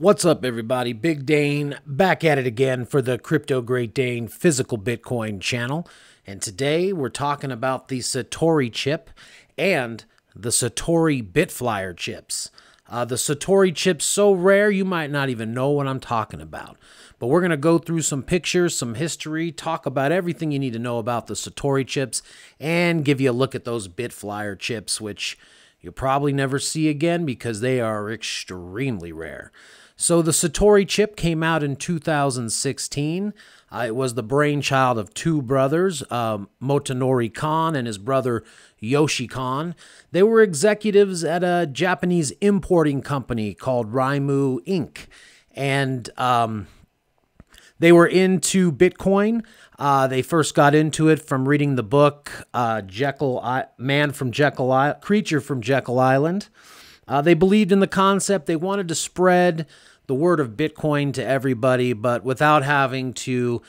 What's up, everybody? Big Dane back at it again for the Crypto Great Dane Physical Bitcoin channel. And today we're talking about the Satori chip and the Satori Bitflyer chips. Uh, the Satori chip's so rare you might not even know what I'm talking about. But we're going to go through some pictures, some history, talk about everything you need to know about the Satori chips, and give you a look at those Bitflyer chips, which you'll probably never see again because they are extremely rare. So the Satori chip came out in 2016. Uh, it was the brainchild of two brothers, um, Motonori Kon and his brother Yoshi Kon. They were executives at a Japanese importing company called Raimu Inc. And um, they were into Bitcoin. Uh, they first got into it from reading the book uh, Jekyll I- Man from Jekyll I- Creature from Jekyll Island. Uh, they believed in the concept. They wanted to spread the word of Bitcoin to everybody, but without having to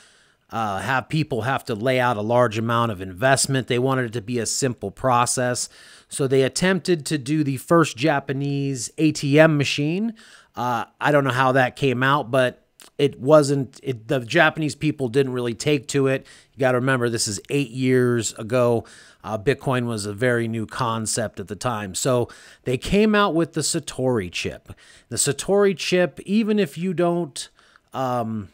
uh, have people have to lay out a large amount of investment. They wanted it to be a simple process. So they attempted to do the first Japanese ATM machine. Uh, I don't know how that came out, but it wasn't it, the japanese people didn't really take to it you got to remember this is eight years ago uh, bitcoin was a very new concept at the time so they came out with the satori chip the satori chip even if you don't um,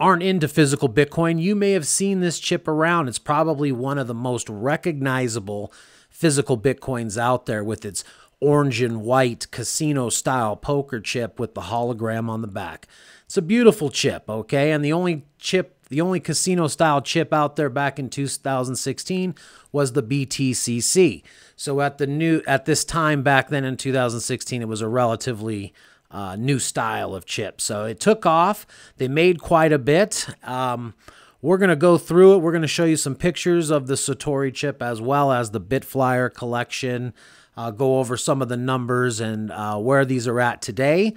aren't into physical bitcoin you may have seen this chip around it's probably one of the most recognizable physical bitcoins out there with its orange and white casino style poker chip with the hologram on the back. It's a beautiful chip, okay? And the only chip, the only casino style chip out there back in 2016 was the BTCC. So at the new at this time back then in 2016 it was a relatively uh, new style of chip. So it took off. They made quite a bit. Um, we're going to go through it. We're going to show you some pictures of the Satori chip as well as the Bitflyer collection uh, go over some of the numbers and uh, where these are at today.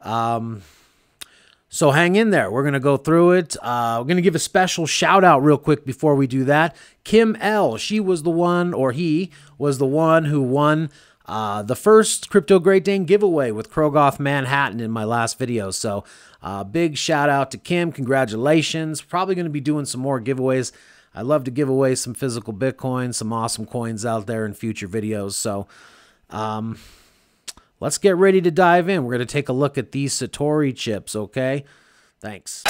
Um, so hang in there. We're going to go through it. Uh, we're going to give a special shout out real quick before we do that. Kim L. She was the one, or he was the one who won uh, the first Crypto Great Dane giveaway with Krogoth Manhattan in my last video. So uh, big shout out to Kim. Congratulations. Probably going to be doing some more giveaways. I love to give away some physical Bitcoin, some awesome coins out there in future videos. So um, let's get ready to dive in. We're going to take a look at these Satori chips, okay? Thanks.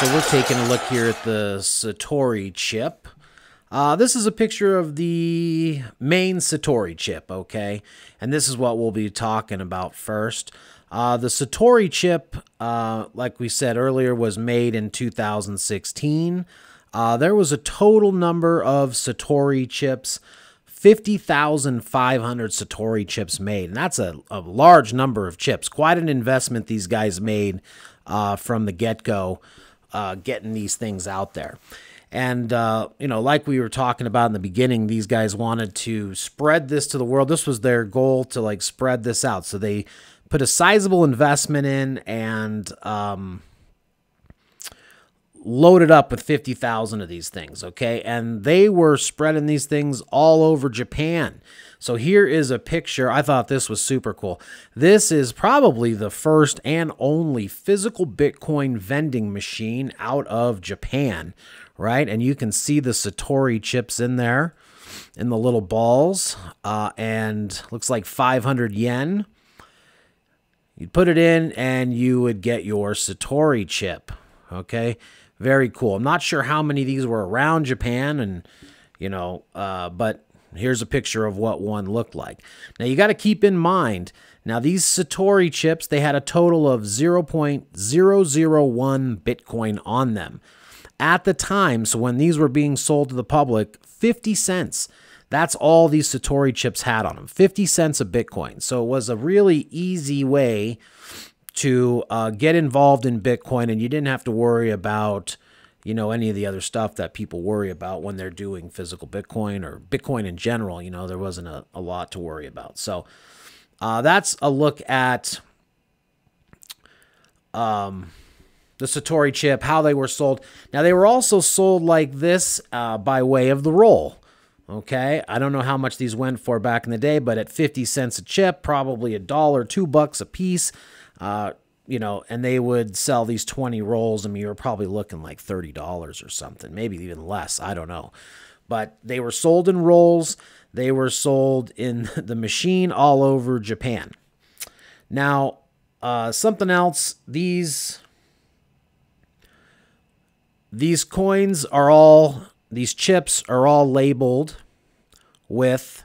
So we're taking a look here at the Satori chip. Uh, this is a picture of the main Satori chip, okay? And this is what we'll be talking about first. Uh, the Satori chip, uh, like we said earlier, was made in 2016. Uh, there was a total number of Satori chips, 50,500 Satori chips made. And that's a, a, large number of chips. Quite an investment these guys made uh, from the get go, uh, getting these things out there. And, uh, you know, like we were talking about in the beginning, these guys wanted to spread this to the world. This was their goal to like spread this out. So they put a sizable investment in and um, loaded up with 50,000 of these things, okay? And they were spreading these things all over Japan. So here is a picture. I thought this was super cool. This is probably the first and only physical Bitcoin vending machine out of Japan, right? And you can see the Satori chips in there in the little balls uh, and looks like 500 yen. You'd put it in and you would get your Satori chip. Okay, very cool. I'm not sure how many of these were around Japan, and you know, uh, but here's a picture of what one looked like. Now you got to keep in mind. Now these Satori chips, they had a total of 0.001 Bitcoin on them at the time. So when these were being sold to the public, 50 cents. That's all these Satori chips had on them 50 cents a Bitcoin. So it was a really easy way to uh, get involved in Bitcoin, and you didn't have to worry about you know any of the other stuff that people worry about when they're doing physical bitcoin or bitcoin in general you know there wasn't a, a lot to worry about. So uh, that's a look at um, the satori chip how they were sold. Now they were also sold like this uh, by way of the roll Okay, I don't know how much these went for back in the day, but at 50 cents a chip, probably a dollar, two bucks a piece. Uh, you know, and they would sell these 20 rolls. I mean, you're probably looking like $30 or something, maybe even less. I don't know. But they were sold in rolls, they were sold in the machine all over Japan. Now, uh, something else, these these coins are all these chips are all labeled with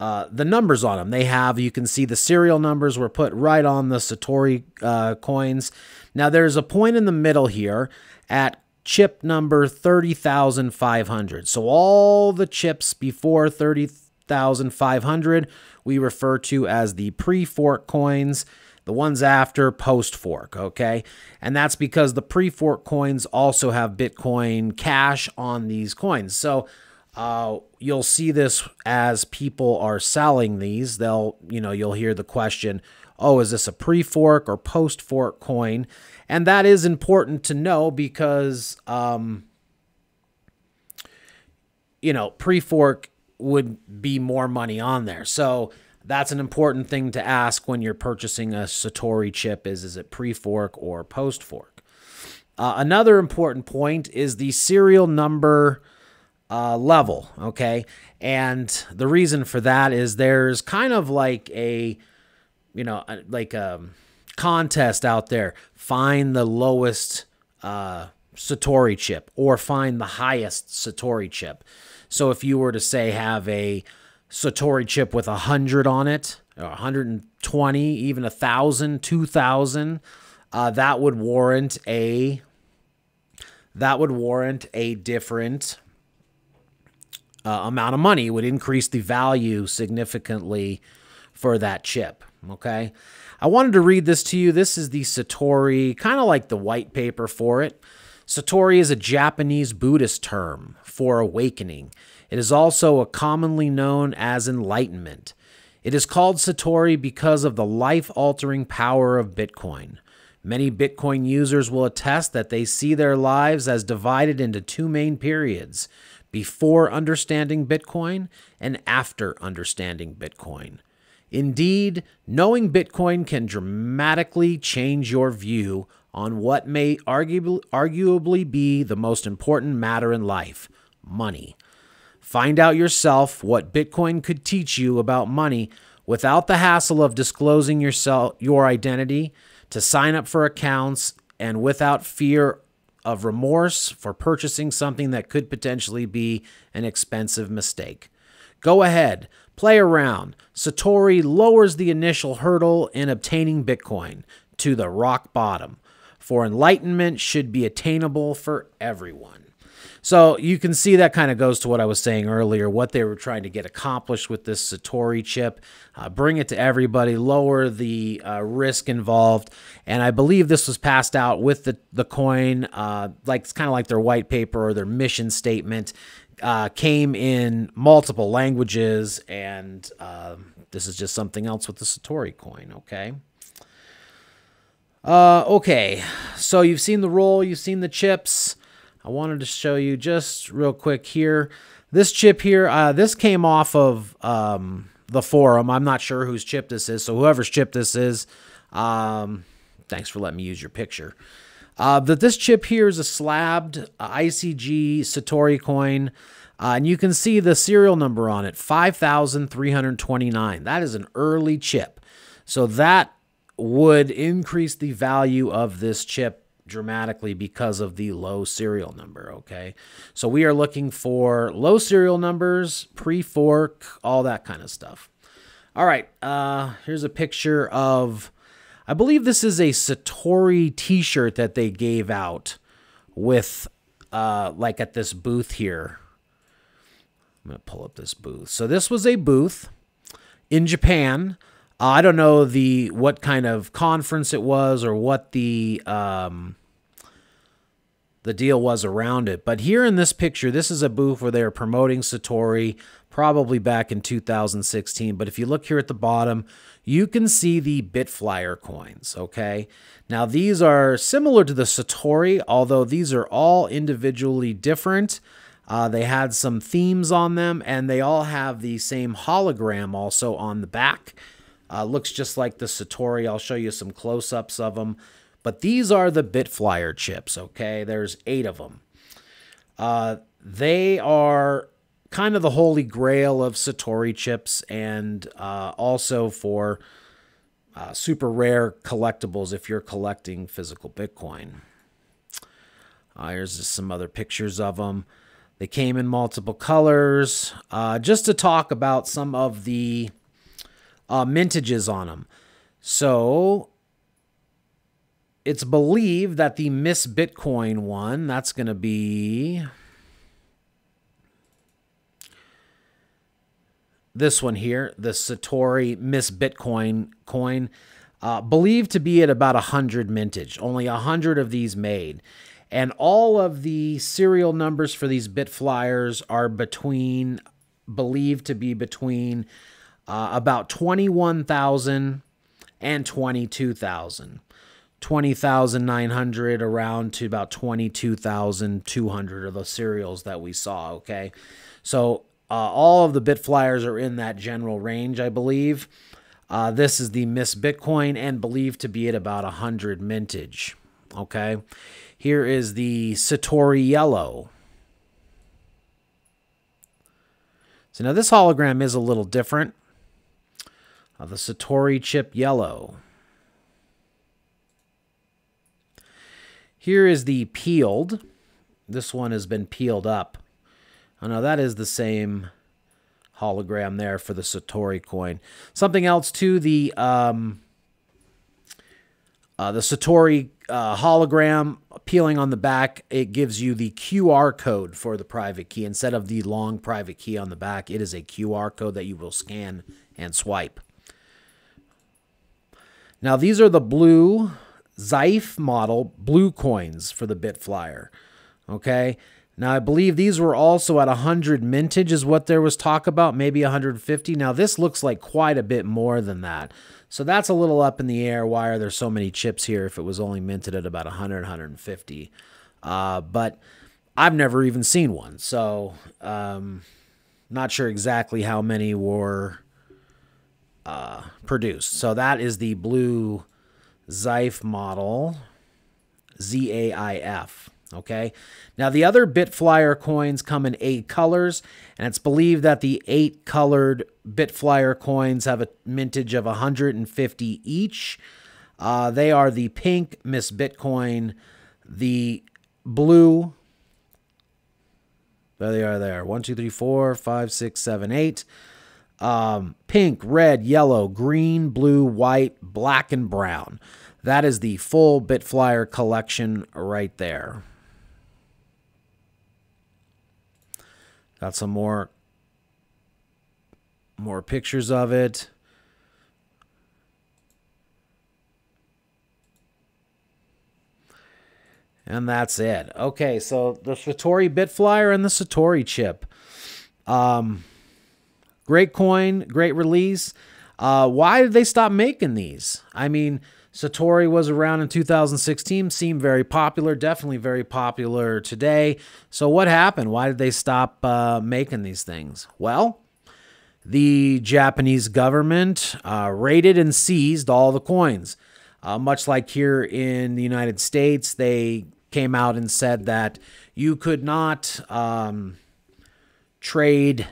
uh, the numbers on them. They have, you can see the serial numbers were put right on the Satori uh, coins. Now, there's a point in the middle here at chip number 30,500. So, all the chips before 30,500 we refer to as the pre fork coins. The ones after post fork, okay? And that's because the pre fork coins also have Bitcoin Cash on these coins. So, uh, you'll see this as people are selling these. They'll, you know, you'll hear the question, oh, is this a pre fork or post fork coin? And that is important to know because, um, you know, pre fork would be more money on there. So that's an important thing to ask when you're purchasing a Satori chip is, is it pre fork or post fork? Uh, another important point is the serial number uh, level, okay? And the reason for that is there's kind of like a, you know, like a contest out there. Find the lowest uh, Satori chip or find the highest Satori chip. So if you were to say have a Satori chip with 100 on it, 120, even a 1,000, 2,000, uh, that would warrant a that would warrant a different uh, amount of money. Would increase the value significantly for that chip. Okay. I wanted to read this to you. This is the Satori, kind of like the white paper for it. Satori is a Japanese Buddhist term for awakening. It is also a commonly known as enlightenment. It is called Satori because of the life altering power of Bitcoin. Many Bitcoin users will attest that they see their lives as divided into two main periods before understanding Bitcoin and after understanding Bitcoin. Indeed, knowing Bitcoin can dramatically change your view on what may arguably, arguably be the most important matter in life money. Find out yourself what Bitcoin could teach you about money without the hassle of disclosing yourself, your identity, to sign up for accounts, and without fear of remorse for purchasing something that could potentially be an expensive mistake. Go ahead, play around. Satori lowers the initial hurdle in obtaining Bitcoin to the rock bottom, for enlightenment should be attainable for everyone. So you can see that kind of goes to what I was saying earlier, what they were trying to get accomplished with this Satori chip, uh, bring it to everybody, lower the uh, risk involved. And I believe this was passed out with the, the coin, uh, like it's kind of like their white paper or their mission statement. Uh, came in multiple languages, and uh, this is just something else with the Satori coin, okay? Uh, okay, so you've seen the roll, you've seen the chips. I wanted to show you just real quick here. This chip here, uh, this came off of um, the forum. I'm not sure whose chip this is, so whoever's chip this is, um, thanks for letting me use your picture. Uh, that this chip here is a slabbed uh, ICG Satori coin, uh, and you can see the serial number on it, 5,329. That is an early chip. So that would increase the value of this chip dramatically because of the low serial number, okay? So we are looking for low serial numbers, pre-fork, all that kind of stuff. All right, uh, here's a picture of, I believe this is a Satori t-shirt that they gave out with, uh, like at this booth here. I'm going to pull up this booth. So this was a booth in Japan. Uh, I don't know the what kind of conference it was or what the um, the deal was around it. But here in this picture, this is a booth where they are promoting Satori probably back in 2016. But if you look here at the bottom, you can see the Bitflyer coins, okay? Now, these are similar to the Satori, although these are all individually different. Uh, they had some themes on them, and they all have the same hologram also on the back. Uh, looks just like the Satori. I'll show you some close ups of them. But these are the Bitflyer chips, okay? There's eight of them. Uh, they are kind of the holy grail of Satori chips and uh, also for uh, super rare collectibles if you're collecting physical Bitcoin. Uh, here's just some other pictures of them. They came in multiple colors. Uh, just to talk about some of the uh, mintages on them. So it's believed that the Miss Bitcoin one, that's going to be this one here, the Satori Miss Bitcoin coin, uh, believed to be at about 100 mintage. Only 100 of these made. And all of the serial numbers for these Bitflyers are between, believed to be between uh, about 21,000 and 22,000. 20,900 around to about 22,200 of the serials that we saw. Okay. So uh, all of the Bitflyers are in that general range, I believe. Uh, this is the Miss Bitcoin and believed to be at about 100 mintage. Okay. Here is the Satori Yellow. So now this hologram is a little different. Uh, the Satori Chip Yellow. Here is the peeled. This one has been peeled up. Oh no, that is the same hologram there for the Satori coin. Something else too, the um, uh, the Satori uh, hologram peeling on the back, it gives you the QR code for the private key. Instead of the long private key on the back, it is a QR code that you will scan and swipe. Now, these are the blue Zaif model blue coins for the Bitflyer. Okay. Now, I believe these were also at 100 mintage, is what there was talk about, maybe 150. Now, this looks like quite a bit more than that. So that's a little up in the air. Why are there so many chips here if it was only minted at about 100, 150? Uh, but I've never even seen one. So, um, not sure exactly how many were uh, produced. So that is the blue Zaif model, Z A I F. Okay. Now, the other Bitflyer coins come in eight colors, and it's believed that the eight colored Bitflyer coins have a mintage of 150 each. Uh, they are the pink Miss Bitcoin, the blue. There they are there. One, two, three, four, five, six, seven, eight. Um, pink, red, yellow, green, blue, white, black, and brown. That is the full Bitflyer collection right there. Got some more more pictures of it. And that's it. Okay, so the Satori Bitflyer and the Satori chip. Um, great coin, great release. Uh, why did they stop making these? I mean, Satori was around in 2016, seemed very popular, definitely very popular today. So, what happened? Why did they stop uh, making these things? Well, the Japanese government uh, raided and seized all the coins. Uh, much like here in the United States, they came out and said that you could not um, trade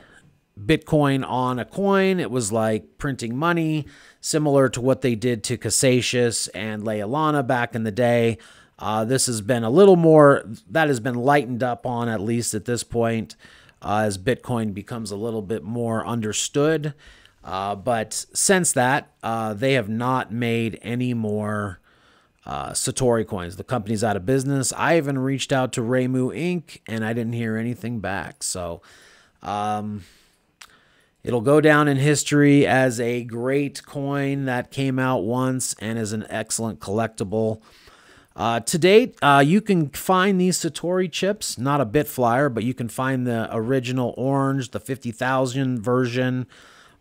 Bitcoin on a coin. It was like printing money, similar to what they did to Casascius and Lealana back in the day. Uh, this has been a little more, that has been lightened up on at least at this point uh, as Bitcoin becomes a little bit more understood. Uh, but since that, uh, they have not made any more uh, Satori coins. The company's out of business. I even reached out to Raymu Inc. and I didn't hear anything back. So, um, It'll go down in history as a great coin that came out once and is an excellent collectible. Uh, to date, uh, you can find these Satori chips, not a Bitflyer, but you can find the original orange, the 50,000 version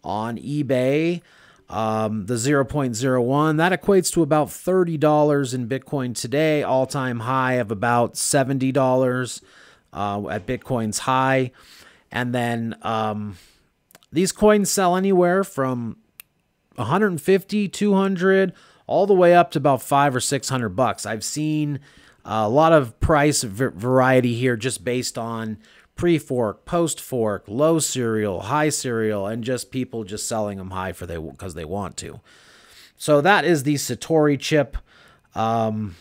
on eBay. Um, the 0.01, that equates to about $30 in Bitcoin today, all time high of about $70. uh, at Bitcoin's high. And then um, these coins sell anywhere from 150, 200, all the way up to about five or 600 bucks. I've seen a lot of price variety here just based on pre-fork, post-fork, low serial, high serial, and just people just selling them high for they because they want to. So that is the Satori chip. Um,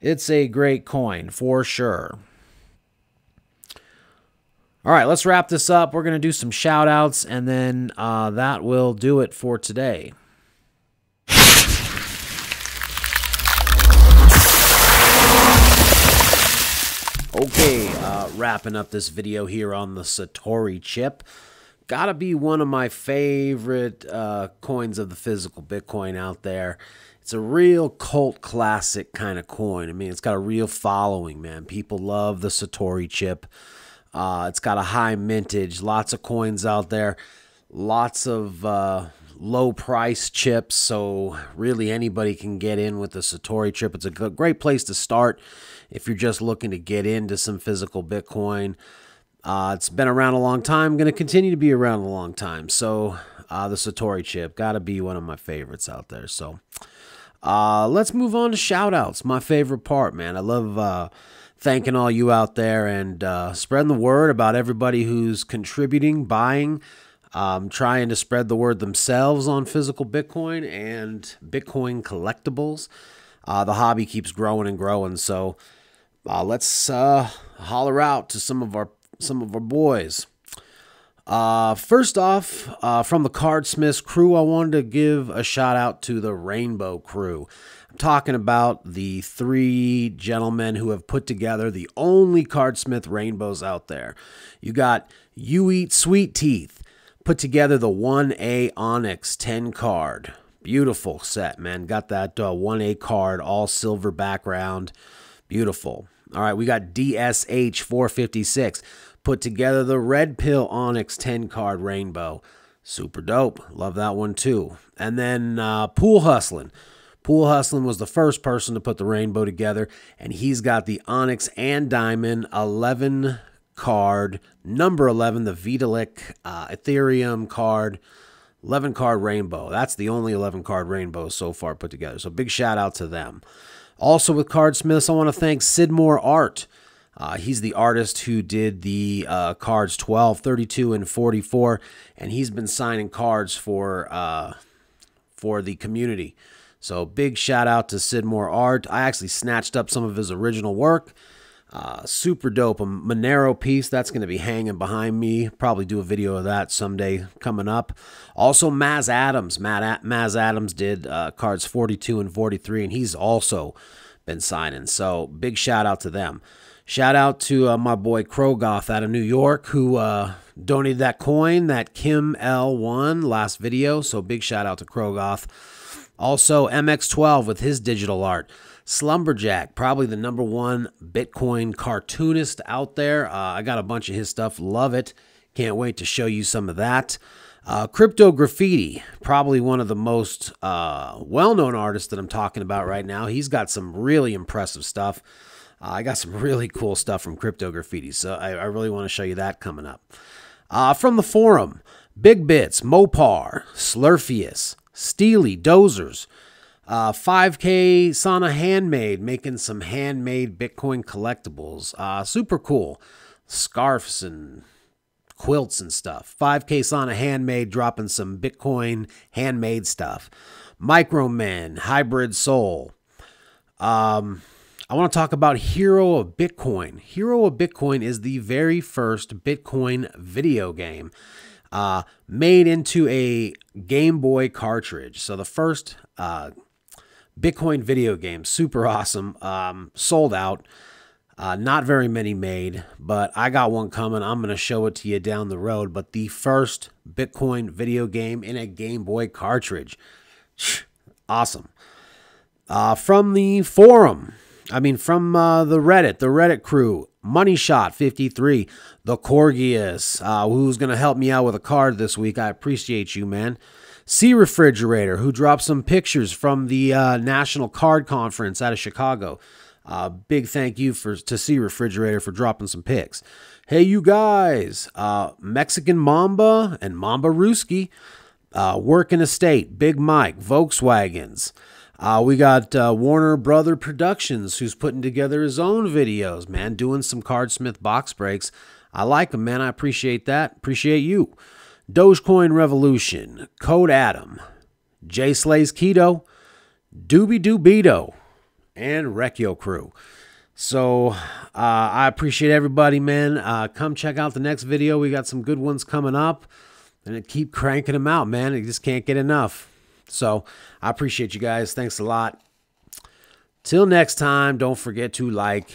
it's a great coin for sure. All right, let's wrap this up. We're going to do some shout outs, and then uh, that will do it for today. Okay, uh, wrapping up this video here on the Satori chip. Gotta be one of my favorite uh, coins of the physical Bitcoin out there. It's a real cult classic kind of coin. I mean, it's got a real following, man. People love the Satori chip. Uh, it's got a high mintage, lots of coins out there, lots of uh, low price chips. So, really, anybody can get in with the Satori chip. It's a great place to start if you're just looking to get into some physical Bitcoin. Uh, it's been around a long time, going to continue to be around a long time. So, uh, the Satori chip, got to be one of my favorites out there. So, uh, let's move on to shout outs. My favorite part, man. I love uh, thanking all you out there and uh, spreading the word about everybody who's contributing, buying, um, trying to spread the word themselves on physical Bitcoin and Bitcoin collectibles. Uh, the hobby keeps growing and growing. So, uh, let's uh, holler out to some of our some of our boys. Uh, first off, uh, from the Cardsmiths crew, I wanted to give a shout out to the Rainbow crew. Talking about the three gentlemen who have put together the only Cardsmith rainbows out there. You got You Eat Sweet Teeth, put together the 1A Onyx 10 card. Beautiful set, man. Got that uh, 1A card, all silver background. Beautiful. All right, we got DSH 456. Put together the Red Pill Onyx 10 card rainbow. Super dope. Love that one too. And then uh, Pool Hustling. Pool Hustling was the first person to put the rainbow together, and he's got the Onyx and Diamond 11 card, number 11, the Vitalik uh, Ethereum card, 11 card rainbow. That's the only 11 card rainbow so far put together. So big shout out to them. Also with Cardsmiths, I want to thank Sidmore Art. Uh, he's the artist who did the uh, cards 12, 32, and 44, and he's been signing cards for uh, for the community. So big shout out to Sidmore Art. I actually snatched up some of his original work. Uh, super dope. A Monero piece that's going to be hanging behind me. Probably do a video of that someday coming up. Also, Maz Adams. Matt, Maz Adams did uh, cards 42 and 43, and he's also been signing. So big shout out to them. Shout out to uh, my boy Krogoth out of New York who uh, donated that coin that Kim L won last video. So big shout out to Krogoth. Also, MX12 with his digital art. Slumberjack, probably the number one Bitcoin cartoonist out there. Uh, I got a bunch of his stuff. Love it. Can't wait to show you some of that. Uh, Crypto Graffiti, probably one of the most uh, well known artists that I'm talking about right now. He's got some really impressive stuff. Uh, I got some really cool stuff from Crypto Graffiti, so I, I really want to show you that coming up. Uh, from the forum, Big Bits, Mopar, Slurfius, Steely, Dozers, uh, 5K Sauna Handmade, making some handmade Bitcoin collectibles. Uh, super cool. Scarves and quilts and stuff. 5K Sauna Handmade, dropping some Bitcoin handmade stuff. Micromen, Hybrid Soul. Um, I want to talk about Hero of Bitcoin. Hero of Bitcoin is the very first Bitcoin video game uh, made into a Game Boy cartridge. So the first uh, Bitcoin video game. Super awesome. Um, sold out. Uh, not very many made, but I got one coming. I'm going to show it to you down the road. But the first Bitcoin video game in a Game Boy cartridge. Awesome. Uh, from the forum, I mean, from uh, the Reddit, the Reddit crew, Money Shot 53, the Corgius, uh, who's going to help me out with a card this week. I appreciate you, man. Sea Refrigerator, who dropped some pictures from the uh, National Card Conference out of Chicago. Uh, big thank you for to C Refrigerator for dropping some pics. Hey, you guys, uh, Mexican Mamba and Mamba Ruski, uh, Working Estate, Big Mike, Volkswagens. Uh, we got uh, Warner Brother Productions, who's putting together his own videos, man, doing some Cardsmith box breaks. I like them, man. I appreciate that. Appreciate you. Dogecoin Revolution, Code Adam, J Slays Keto, Doobie Doobito, and Recchio Crew. So uh, I appreciate everybody, man. Uh, come check out the next video. We got some good ones coming up, and keep cranking them out, man. You just can't get enough. So I appreciate you guys. Thanks a lot. Till next time, don't forget to like.